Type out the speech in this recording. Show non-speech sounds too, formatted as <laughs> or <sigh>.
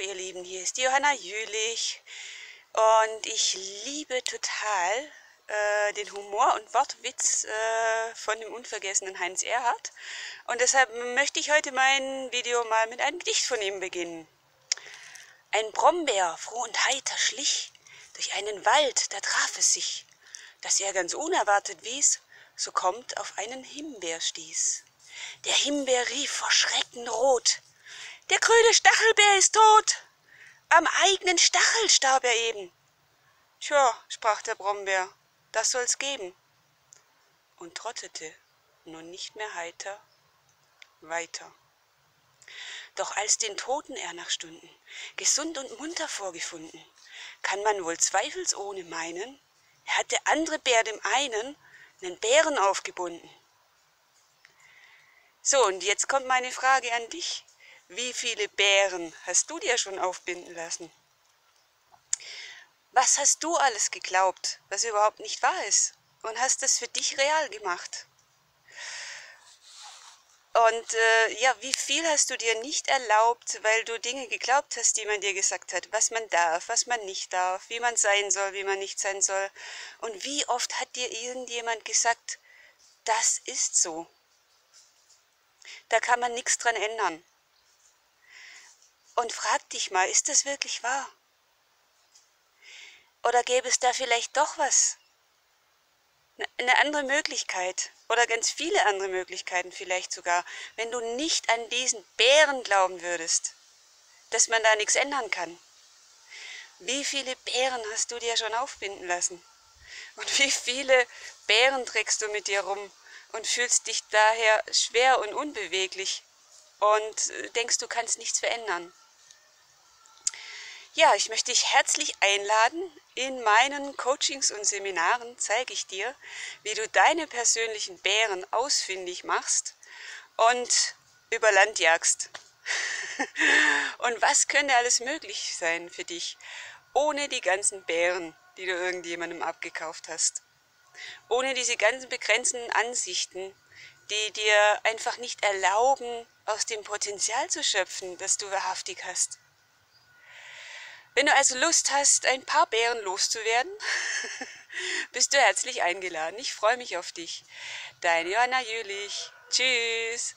Ihr Lieben, hier ist Johanna Jülich und ich liebe total äh, den Humor und Wortwitz äh, von dem unvergessenen Heinz Erhardt und deshalb möchte ich heute mein Video mal mit einem Gedicht von ihm beginnen. Ein Brombeer froh und heiter schlich durch einen Wald, da traf es sich, dass er ganz unerwartet wies, so kommt auf einen Himbeer stieß. Der Himbeer rief vor Schrecken rot, der grüne Stachelbär ist tot. Am eigenen Stachel starb er eben. Tja, sprach der Brombeer, das soll's geben. Und trottete, nun nicht mehr heiter, weiter. Doch als den Toten er nach Stunden gesund und munter vorgefunden, kann man wohl zweifelsohne meinen, er hat der andere Bär dem einen nen Bären aufgebunden. So, und jetzt kommt meine Frage an dich. Wie viele Bären hast du dir schon aufbinden lassen? Was hast du alles geglaubt, was überhaupt nicht wahr ist? Und hast es für dich real gemacht? Und äh, ja, wie viel hast du dir nicht erlaubt, weil du Dinge geglaubt hast, die man dir gesagt hat, was man darf, was man nicht darf, wie man sein soll, wie man nicht sein soll. Und wie oft hat dir irgendjemand gesagt, das ist so. Da kann man nichts dran ändern. Und frag dich mal, ist das wirklich wahr? Oder gäbe es da vielleicht doch was? Eine andere Möglichkeit oder ganz viele andere Möglichkeiten vielleicht sogar, wenn du nicht an diesen Bären glauben würdest, dass man da nichts ändern kann. Wie viele Bären hast du dir schon aufbinden lassen? Und wie viele Bären trägst du mit dir rum und fühlst dich daher schwer und unbeweglich und äh, denkst, du kannst nichts verändern? Ja, ich möchte dich herzlich einladen. In meinen Coachings und Seminaren zeige ich dir, wie du deine persönlichen Bären ausfindig machst und über Land jagst. <laughs> und was könnte alles möglich sein für dich, ohne die ganzen Bären, die du irgendjemandem abgekauft hast. Ohne diese ganzen begrenzten Ansichten, die dir einfach nicht erlauben, aus dem Potenzial zu schöpfen, das du wahrhaftig hast. Wenn du also Lust hast, ein paar Bären loszuwerden, <laughs> bist du herzlich eingeladen. Ich freue mich auf dich. Deine Johanna Jülich. Tschüss.